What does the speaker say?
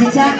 Ya,